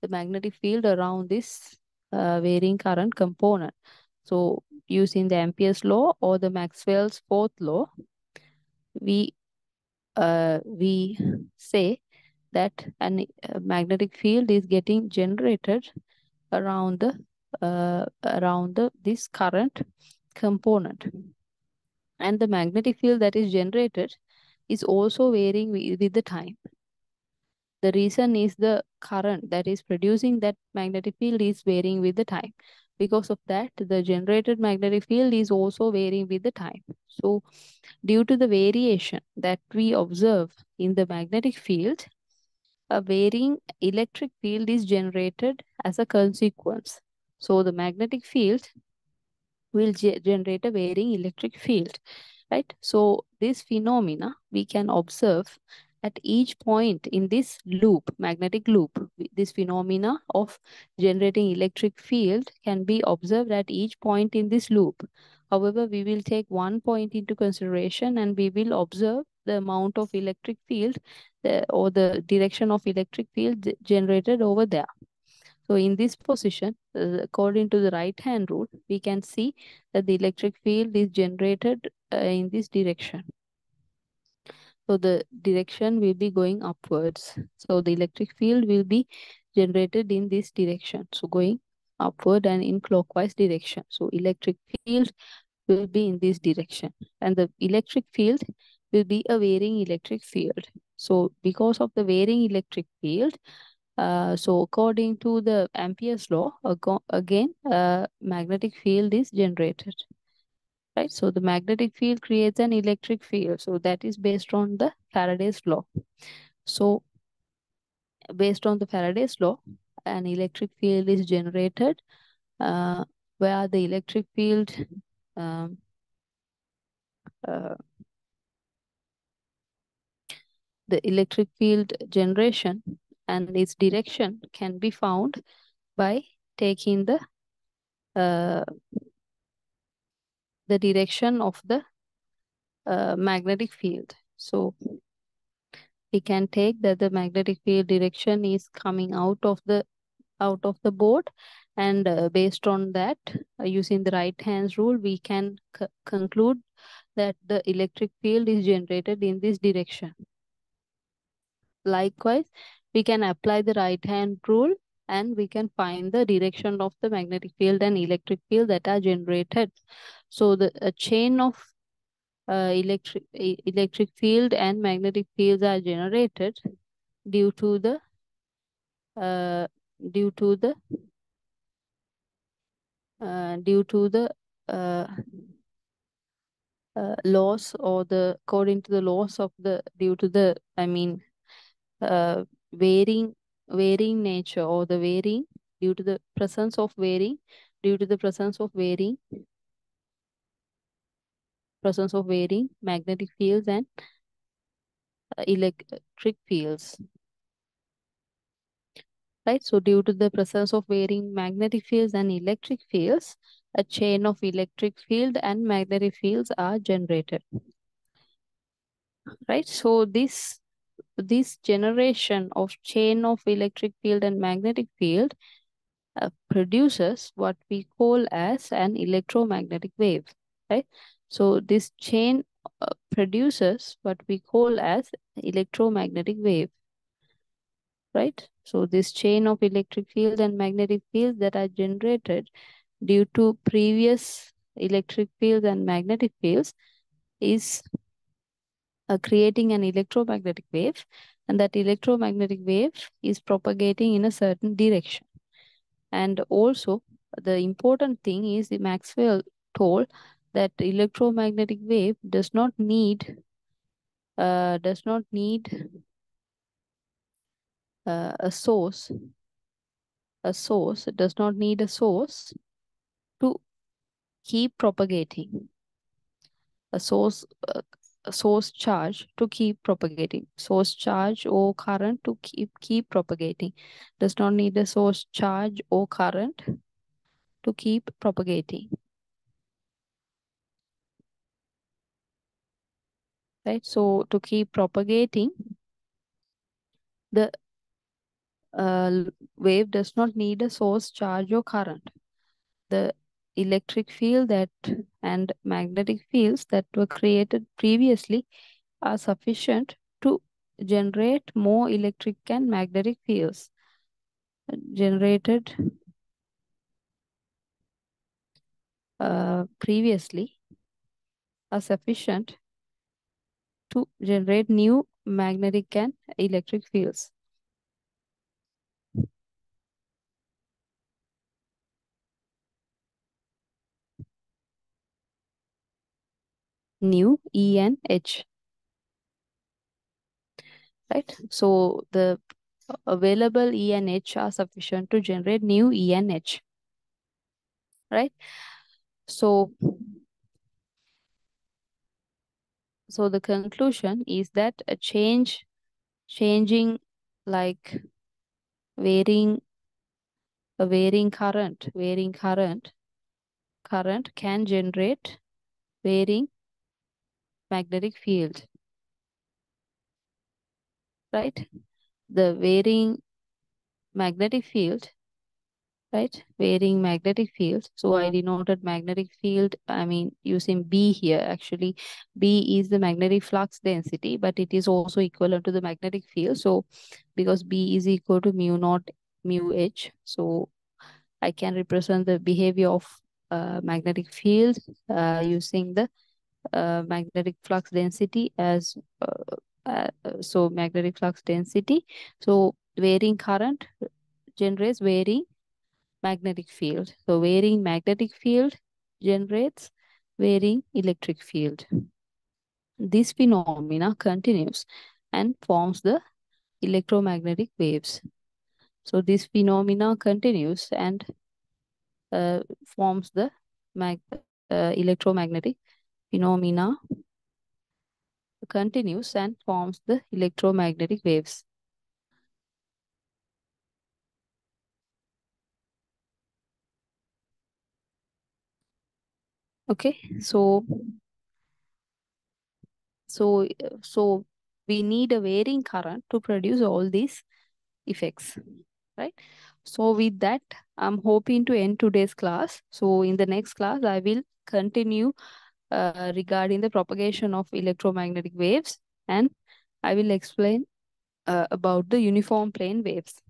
the magnetic field around this uh, varying current component. So using the Ampere's law or the Maxwell's fourth law, we uh, we say that an uh, magnetic field is getting generated around the uh, around the this current component and the magnetic field that is generated is also varying with, the time the reason is the current that is producing that magnetic field is varying with the time because of that, the generated magnetic field is also varying with the time. So due to the variation that we observe in the magnetic field, a varying electric field is generated as a consequence. So the magnetic field will ge generate a varying electric field, right? So this phenomena we can observe at each point in this loop, magnetic loop, this phenomena of generating electric field can be observed at each point in this loop. However, we will take one point into consideration and we will observe the amount of electric field the, or the direction of electric field generated over there. So in this position, uh, according to the right hand rule, we can see that the electric field is generated uh, in this direction. So the direction will be going upwards. So the electric field will be generated in this direction. So going upward and in clockwise direction. So electric field will be in this direction. And the electric field will be a varying electric field. So because of the varying electric field, uh, so according to the Ampere's law, again, uh, magnetic field is generated right? So the magnetic field creates an electric field. So that is based on the Faraday's law. So based on the Faraday's law, an electric field is generated uh, where the electric field um, uh, the electric field generation and its direction can be found by taking the uh, the direction of the uh, magnetic field. So we can take that the magnetic field direction is coming out of the out of the board and uh, based on that uh, using the right hands rule we can conclude that the electric field is generated in this direction. Likewise, we can apply the right hand rule and we can find the direction of the magnetic field and electric field that are generated. So the a chain of uh, electric electric field and magnetic fields are generated due to the uh, due to the uh, due to the uh, uh, laws or the according to the laws of the due to the I mean uh, varying varying nature or the varying due to the presence of varying due to the presence of varying presence of varying magnetic fields and uh, electric fields. Right? So due to the presence of varying magnetic fields and electric fields a chain of electric field and magnetic fields are generated. Right? So this this generation of chain of electric field and magnetic field uh, produces what we call as an electromagnetic wave, right? So this chain uh, produces what we call as electromagnetic wave, right? So this chain of electric field and magnetic fields that are generated due to previous electric fields and magnetic fields is uh, creating an electromagnetic wave and that electromagnetic wave is propagating in a certain direction. And also the important thing is the Maxwell told that electromagnetic wave does not need uh, does not need uh, a source a source does not need a source to keep propagating a source uh, source charge to keep propagating. Source charge or current to keep keep propagating. Does not need a source charge or current to keep propagating. Right. So to keep propagating, the uh, wave does not need a source charge or current. The electric field that and magnetic fields that were created previously are sufficient to generate more electric and magnetic fields generated uh, previously are sufficient to generate new magnetic and electric fields. New E and H. Right? So the available E and H are sufficient to generate new E and H. Right? So, so the conclusion is that a change, changing like varying, a varying current, varying current, current can generate varying magnetic field. Right? The varying magnetic field right? Varying magnetic field. So I denoted magnetic field, I mean, using B here. Actually, B is the magnetic flux density, but it is also equivalent to the magnetic field. So because B is equal to mu naught mu H, so I can represent the behavior of uh, magnetic field uh, using the uh, magnetic flux density as uh, uh, so magnetic flux density. So varying current generates varying magnetic field. So varying magnetic field generates varying electric field. This phenomena continues and forms the electromagnetic waves. So this phenomena continues and uh, forms the mag uh, electromagnetic phenomena continues and forms the electromagnetic waves. Okay, so so so we need a varying current to produce all these effects, right? So with that, I'm hoping to end today's class. So in the next class, I will continue uh, regarding the propagation of electromagnetic waves and I will explain uh, about the uniform plane waves.